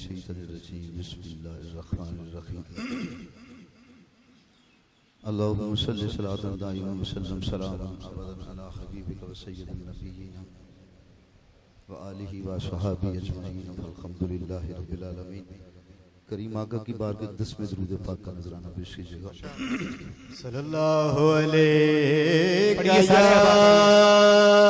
الشيطان الرجيم بسم الله الرحمن الرحيم اللهم صل على دائما وسلم سلاما ابدا على حبيبك وسيد النبيين وآله وصحابه اجمعين الحمد لله رب العالمين کریم آقا کی بار کے دس میں ضرور پاک کا نظرانہ پیش کیجئے گا صلی اللہ علیہ وسلم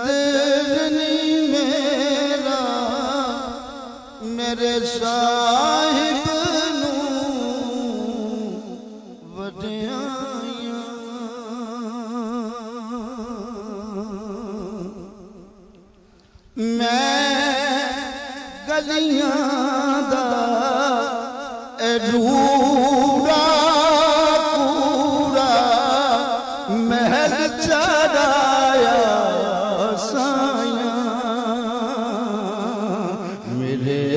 قدر نہیں میرا میرے ساہوں بڑیا میں گلیاں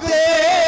day.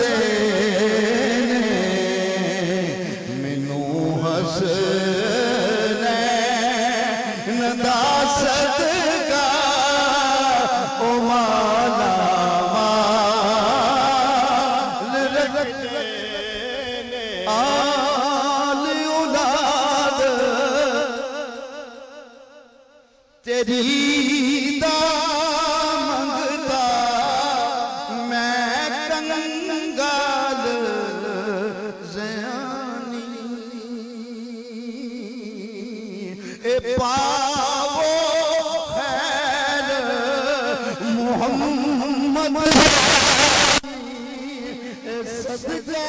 دے اے پا کو پھیل محمدؐ اے سب کا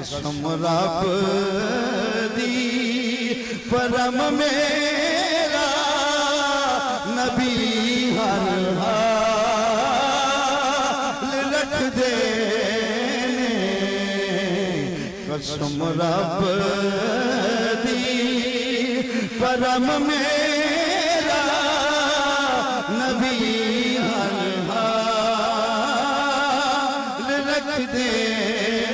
قسم رب دی پرم میرا نبی ہر حال رکھ دینے دے نسم ربی پرم ہر حال رکھ دینے